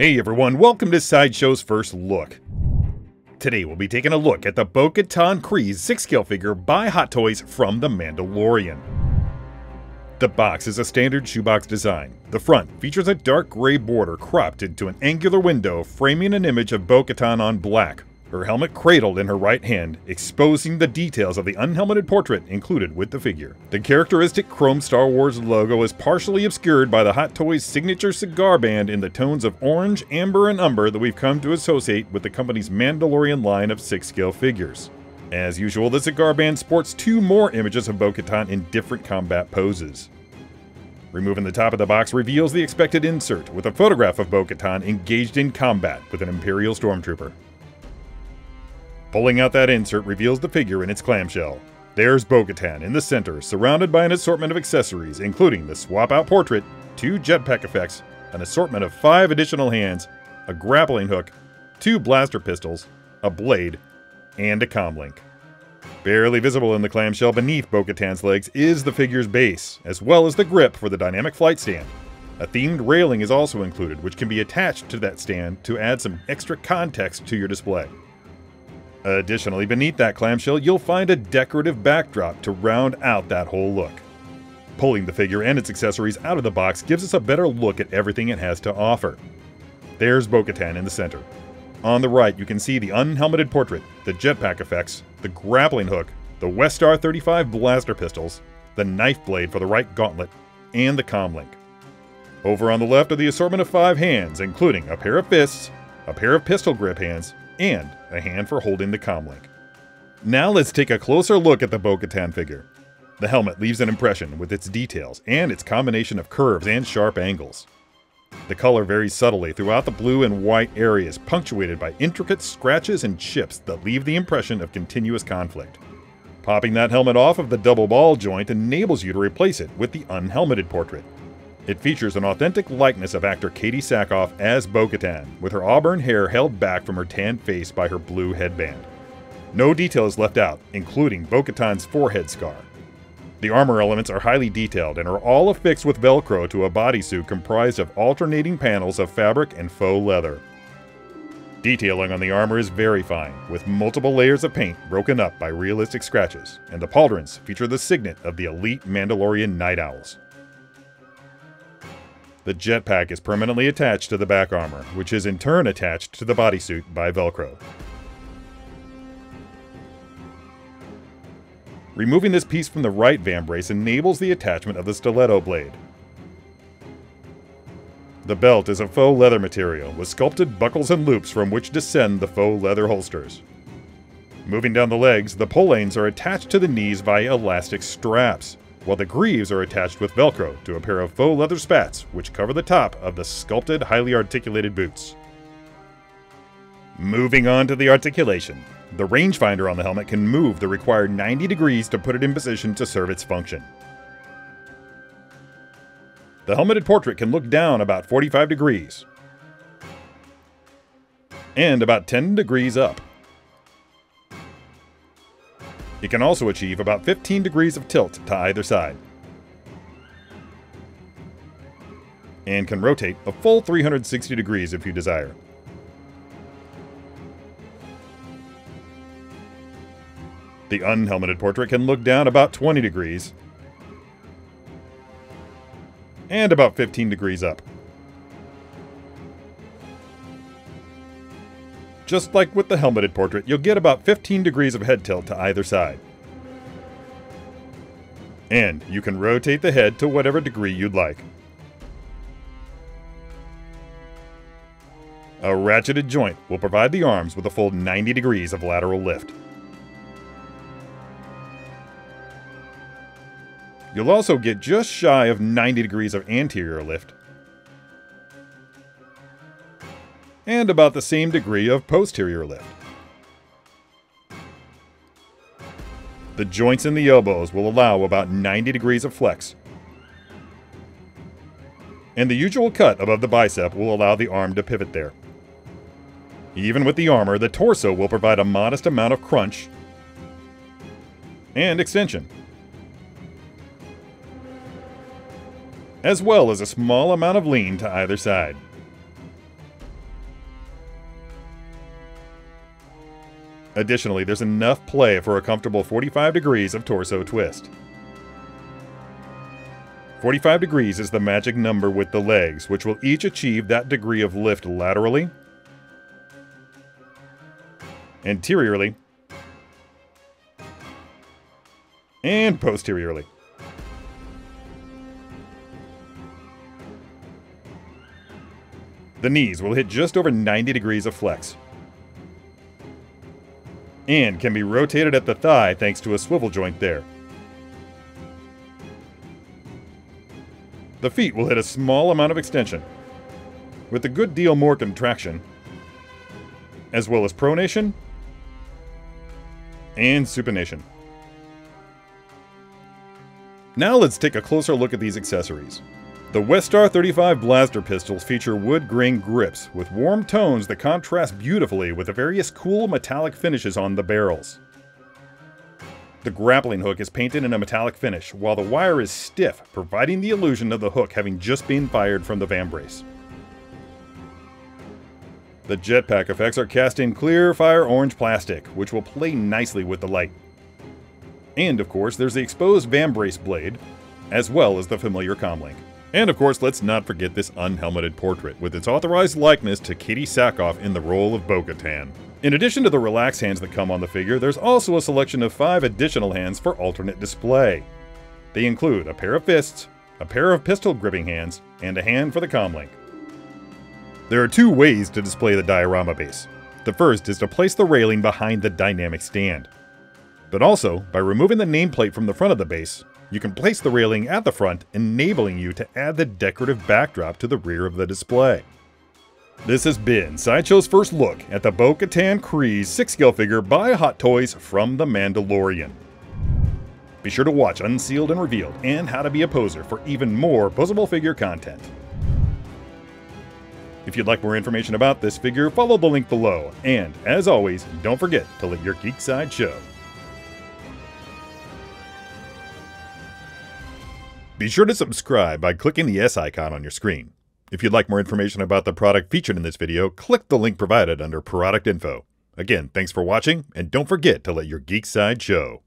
Hey everyone, welcome to Sideshow's First Look. Today we'll be taking a look at the Bo-Katan Kryze 6-scale figure by Hot Toys from The Mandalorian. The box is a standard shoebox design. The front features a dark gray border cropped into an angular window framing an image of Bo-Katan on black, her helmet cradled in her right hand, exposing the details of the unhelmeted portrait included with the figure. The characteristic chrome Star Wars logo is partially obscured by the Hot Toys signature cigar band in the tones of orange, amber, and umber that we've come to associate with the company's Mandalorian line of 6-scale figures. As usual, the cigar band sports two more images of Bo-Katan in different combat poses. Removing the top of the box reveals the expected insert with a photograph of Bo-Katan engaged in combat with an Imperial Stormtrooper. Pulling out that insert reveals the figure in its clamshell. There's Bo-Katan in the center, surrounded by an assortment of accessories, including the swap-out portrait, two jetpack effects, an assortment of five additional hands, a grappling hook, two blaster pistols, a blade, and a comlink. Barely visible in the clamshell beneath Bo-Katan's legs is the figure's base, as well as the grip for the dynamic flight stand. A themed railing is also included, which can be attached to that stand to add some extra context to your display. Additionally, beneath that clamshell, you'll find a decorative backdrop to round out that whole look. Pulling the figure and its accessories out of the box gives us a better look at everything it has to offer. There's Bo-Katan in the center. On the right, you can see the unhelmeted portrait, the jetpack effects, the grappling hook, the Westar 35 blaster pistols, the knife blade for the right gauntlet, and the comlink. Over on the left are the assortment of five hands, including a pair of fists, a pair of pistol grip hands, and a hand for holding the comlink. Now let's take a closer look at the Bo-Katan figure. The helmet leaves an impression with its details and its combination of curves and sharp angles. The color varies subtly throughout the blue and white areas, punctuated by intricate scratches and chips that leave the impression of continuous conflict. Popping that helmet off of the double ball joint enables you to replace it with the unhelmeted portrait. It features an authentic likeness of actor Katee Sackhoff as Bo-Katan, with her auburn hair held back from her tanned face by her blue headband. No details left out, including Bo-Katan's forehead scar. The armor elements are highly detailed and are all affixed with Velcro to a bodysuit comprised of alternating panels of fabric and faux leather. Detailing on the armor is very fine, with multiple layers of paint broken up by realistic scratches, and the pauldrons feature the signet of the elite Mandalorian Nite Owls. The jetpack is permanently attached to the back armor, which is in turn attached to the bodysuit by Velcro. Removing this piece from the right vambrace enables the attachment of the stiletto blade. The belt is a faux leather material with sculpted buckles and loops from which descend the faux leather holsters. Moving down the legs, the poleyns are attached to the knees via elastic straps, while the greaves are attached with Velcro to a pair of faux leather spats which cover the top of the sculpted, highly articulated boots. Moving on to the articulation. The rangefinder on the helmet can move the required 90 degrees to put it in position to serve its function. The helmeted portrait can look down about 45 degrees and about 10 degrees up. It can also achieve about 15 degrees of tilt to either side. And can rotate a full 360 degrees if you desire. The unhelmeted portrait can look down about 20 degrees and about 15 degrees up. Just like with the helmeted portrait, you'll get about 15 degrees of head tilt to either side. And you can rotate the head to whatever degree you'd like. A ratcheted joint will provide the arms with a full 90 degrees of lateral lift. You'll also get just shy of 90 degrees of anterior lift and about the same degree of posterior lift. The joints in the elbows will allow about 90 degrees of flex. And the usual cut above the bicep will allow the arm to pivot there. Even with the armor, the torso will provide a modest amount of crunch and extension, as well as a small amount of lean to either side. Additionally, there's enough play for a comfortable 45 degrees of torso twist. 45 degrees is the magic number with the legs, which will each achieve that degree of lift laterally, anteriorly, and posteriorly. The knees will hit just over 90 degrees of flex, and can be rotated at the thigh thanks to a swivel joint there. The feet will hit a small amount of extension, with a good deal more contraction, as well as pronation and supination. Now let's take a closer look at these accessories. The Westar 35 blaster pistols feature wood grain grips with warm tones that contrast beautifully with the various cool metallic finishes on the barrels. The grappling hook is painted in a metallic finish, while the wire is stiff, providing the illusion of the hook having just been fired from the vambrace. The jetpack effects are cast in clear fire orange plastic, which will play nicely with the light. And of course, there's the exposed vambrace blade, as well as the familiar comlink. And of course, let's not forget this unhelmeted portrait, with its authorized likeness to Katee Sackhoff in the role of Bo-Katan. In addition to the relaxed hands that come on the figure, there's also a selection of five additional hands for alternate display. They include a pair of fists, a pair of pistol gripping hands, and a hand for the comlink. There are two ways to display the diorama base. The first is to place the railing behind the dynamic stand. But also, by removing the nameplate from the front of the base, you can place the railing at the front, enabling you to add the decorative backdrop to the rear of the display. This has been Sideshow's first look at the Bo Katan Kryze 6 scale figure by Hot Toys from The Mandalorian. Be sure to watch Unsealed and Revealed and How to Be a Poser for even more posable figure content. If you'd like more information about this figure, follow the link below. And, as always, don't forget to let your geek side show. Be sure to subscribe by clicking the S icon on your screen. If you'd like more information about the product featured in this video, click the link provided under product info. Again, thanks for watching, and don't forget to let your geek side show.